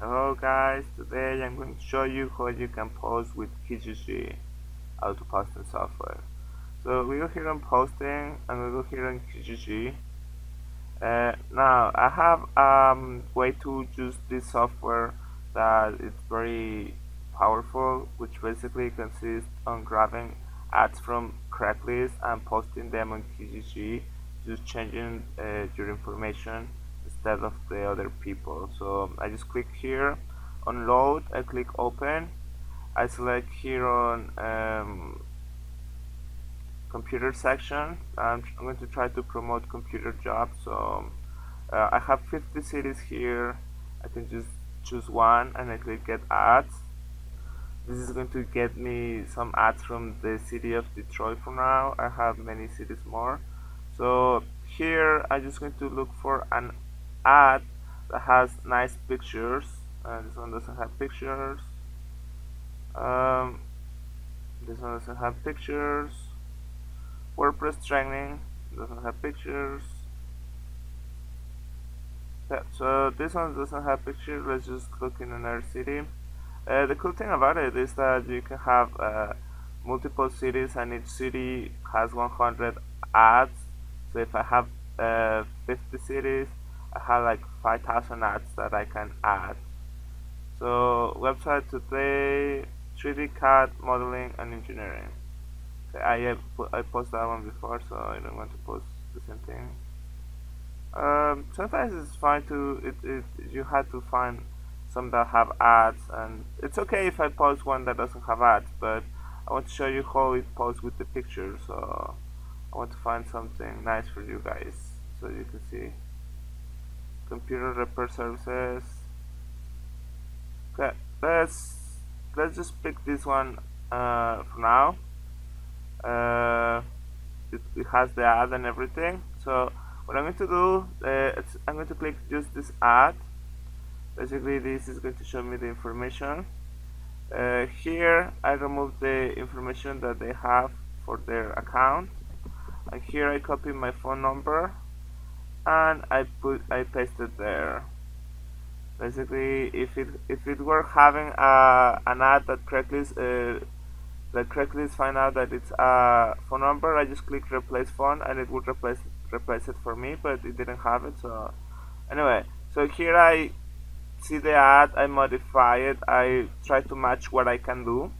Hello guys, today I'm going to show you how you can post with Kijiji auto posting software. So we go here on posting and we go here on Kijiji. Uh, now I have a um, way to use this software that is very powerful which basically consists on grabbing ads from Craigslist and posting them on Kijiji just changing uh, your information of the other people. So I just click here on load I click open I select here on um, computer section I'm, I'm, going to try to promote computer jobs so uh, I have 50 cities here I can just choose one and I click get ads. This is going to get me some ads from the city of Detroit for now I have many cities more. So here I'm just going to look for an ad that has nice pictures uh, this one doesn't have pictures. Um, this one doesn't have pictures. WordPress training doesn't have pictures. Yeah, so this one doesn't have pictures let's just look in another city. Uh, the cool thing about it is that you can have uh, multiple cities and each city has 100 ads. So if I have uh, 50 cities I have like 5000 ads that I can add. So website today 3D CAD modeling and engineering. Okay, I, I posted that one before so I don't want to post the same thing. Um, sometimes it's fine to it, it you have to find some that have ads and it's okay if I post one that doesn't have ads but I want to show you how it posts with the picture so I want to find something nice for you guys so you can see computer repair services. Okay let's let's just pick this one uh, for now. Uh, it, it, has the ad and everything. So what I'm going to do uh, I'm going to click just this ad. Basically this is going to show me the information. Uh, here I remove the information that they have for their account. And here I copy my phone number and I put I pasted there. Basically if it if it were having a, an ad that Craigslist uh, that Craigslist find out that it's a phone number I just click replace phone and it would replace replace it for me but it didn't have it so anyway. So here I see the ad I modify it I try to match what I can do.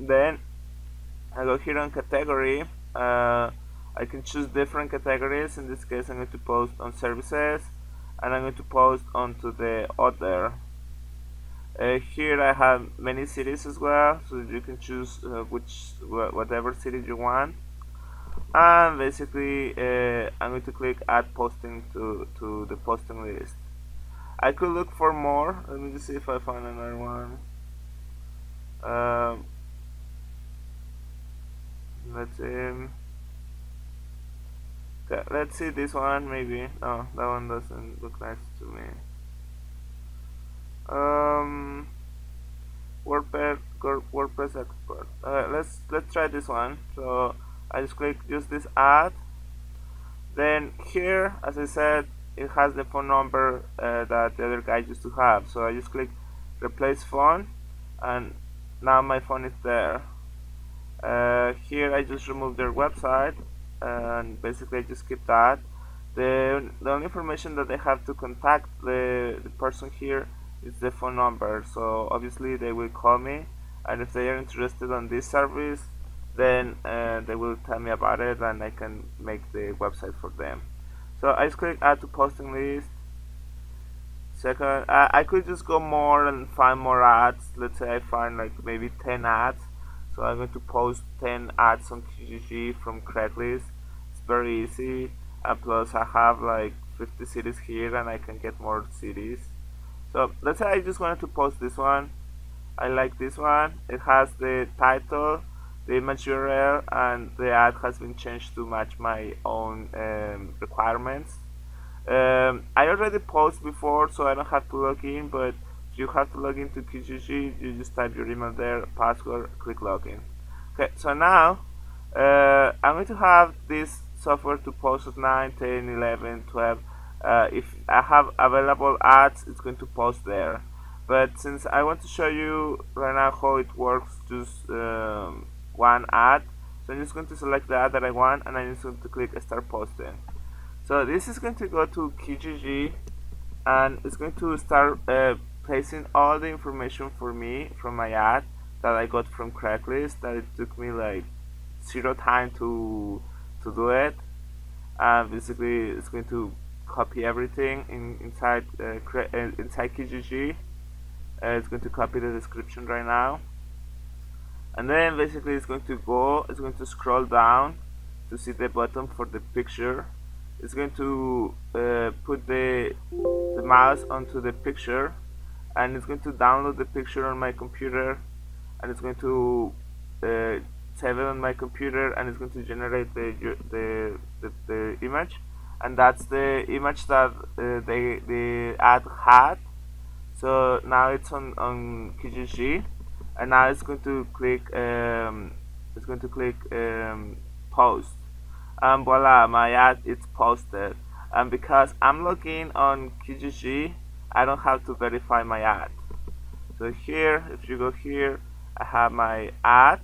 Then I go here on category uh, I can choose different categories. In this case I'm going to post on services and I'm going to post onto the other. Uh, here I have many cities as well so you can choose uh, which whatever city you want. And basically uh, I'm going to click add posting to, to the posting list. I could look for more. Let me just see if I find another one. Um, let's see let's see this one maybe. No, that one doesn't look nice to me. Um, WordPress WordPress expert. Uh, let's let's try this one. So I just click use this ad. Then here, as I said, it has the phone number uh, that the other guy used to have. So I just click replace phone, and now my phone is there. Uh, here I just remove their website and basically I just keep that. The, the only information that they have to contact the, the person here is the phone number. So obviously they will call me and if they are interested on this service then uh, they will tell me about it and I can make the website for them. So I just click add to posting list. Second I, I could just go more and find more ads. Let's say I find like maybe 10 ads so I'm going to post 10 ads on Kijiji from Craigslist. It's very easy and plus I have like 50 cities here and I can get more cities. So let's say I just wanted to post this one. I like this one. It has the title the image URL and the ad has been changed to match my own um, requirements. Um, I already posted before so I don't have to log in but you have to log into Kijiji you just type your email there password click login. Okay so now uh, I'm going to have this software to post at 9 10 11 12 uh, if I have available ads it's going to post there. But since I want to show you right now how it works just um, one ad so I'm just going to select the ad that I want and I'm just going to click start posting. So this is going to go to Kijiji and it's going to start uh, placing all the information for me from my ad that I got from Craigslist that it took me like zero time to to do it. And basically it's going to copy everything in, inside uh, uh, inside Kijiji. Uh, it's going to copy the description right now. And then basically it's going to go it's going to scroll down to see the button for the picture. It's going to uh, put the the mouse onto the picture and it's going to download the picture on my computer and it's going to uh, save it on my computer and it's going to generate the the, the, the image. And that's the image that uh, the, the ad had. So now it's on, on Kijiji. And now it's going to click um, it's going to click um, post. And voila my ad is posted. And because I'm logging on Kijiji I don't have to verify my ad. So here if you go here I have my ad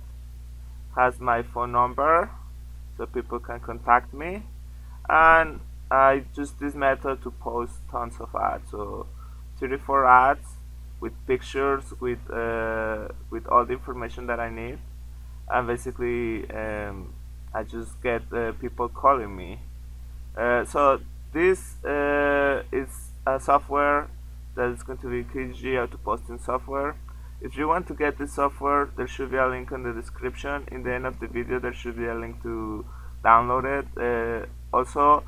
has my phone number so people can contact me. And I use this method to post tons of ads. So 34 ads with pictures with uh, with all the information that I need. And basically um, I just get uh, people calling me. Uh, so this uh, is a software that is going to be Kijiji auto posting software. If you want to get this software, there should be a link in the description. In the end of the video, there should be a link to download it. Uh, also,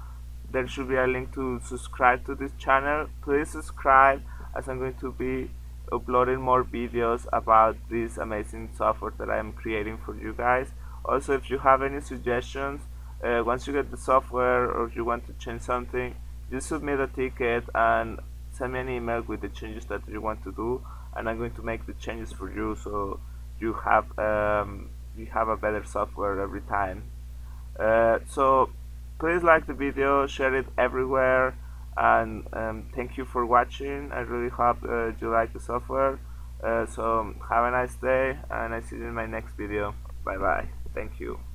there should be a link to subscribe to this channel. Please subscribe as I'm going to be uploading more videos about this amazing software that I'm creating for you guys also if you have any suggestions uh, once you get the software or if you want to change something just submit a ticket and send me an email with the changes that you want to do and I'm going to make the changes for you so you have um, you have a better software every time. Uh, so please like the video share it everywhere and um, thank you for watching. I really hope uh, you like the software. Uh, so have a nice day and I see you in my next video. Bye bye Thank you.